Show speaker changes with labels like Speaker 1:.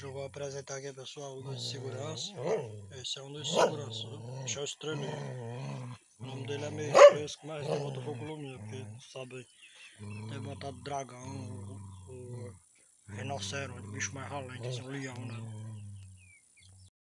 Speaker 1: Hoje eu vou apresentar aqui pessoal o de segurança. Oh. Esse é um dos seguranças, esse é o. O nome dele é meio fresco, mas não botou fogo luminha, porque sabe tem botado dragão, o, o rinoceronte, bicho mais ralente, assim, é o leão, né?